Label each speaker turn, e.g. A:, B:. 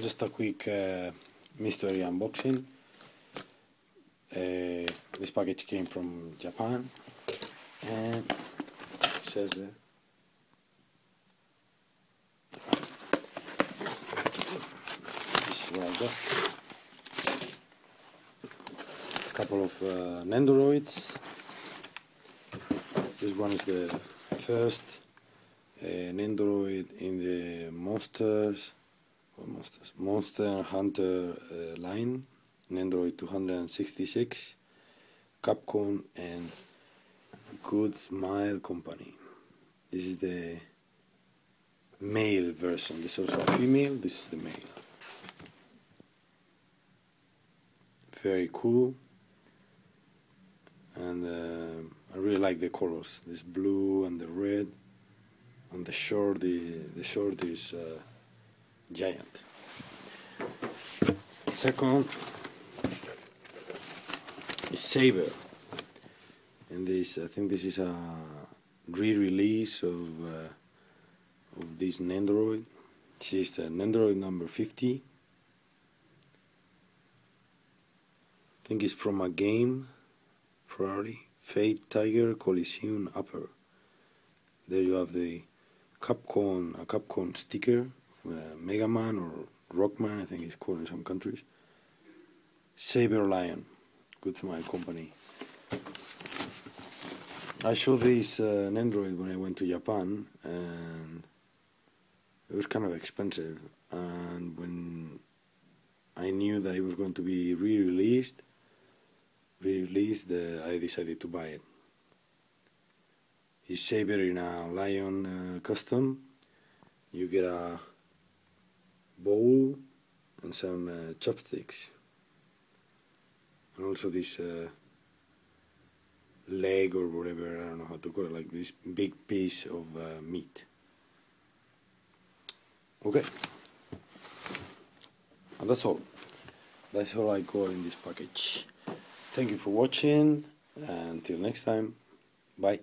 A: just a quick uh, mystery unboxing. Uh, this package came from Japan and it says. This is what I got. A couple of uh, Nendoroids. This one is the first uh, Nendoroid in the Monsters Monster Hunter uh, line, Nendoroid 266, Capcom and Good Smile Company. This is the male version. This is also a female. This is the male. Very cool, and uh, I really like the colors. This blue and the red. On the short, the the short is uh, giant. Second is Saber, and this I think this is a re-release of uh, of this Nendoroid. This is the Nendoroid number fifty. I think it's from a game, probably Fate Tiger Colosseum Upper. There you have the Capcom, a Capcom sticker, Mega Man or Rockman, I think it's called in some countries. Saber Lion, Good Smile Company. I showed this uh, Nendoroid when I went to Japan, and it was kind of expensive. And when I knew that it was going to be re-released, re-released, uh, I decided to buy it. It's Saber in a lion uh, custom. You get a bowl and some uh, chopsticks, and also this uh, leg or whatever I don't know how to call it, like this big piece of uh, meat. Okay, and that's all. That's all I got in this package. Thank you for watching. Until next time, bye.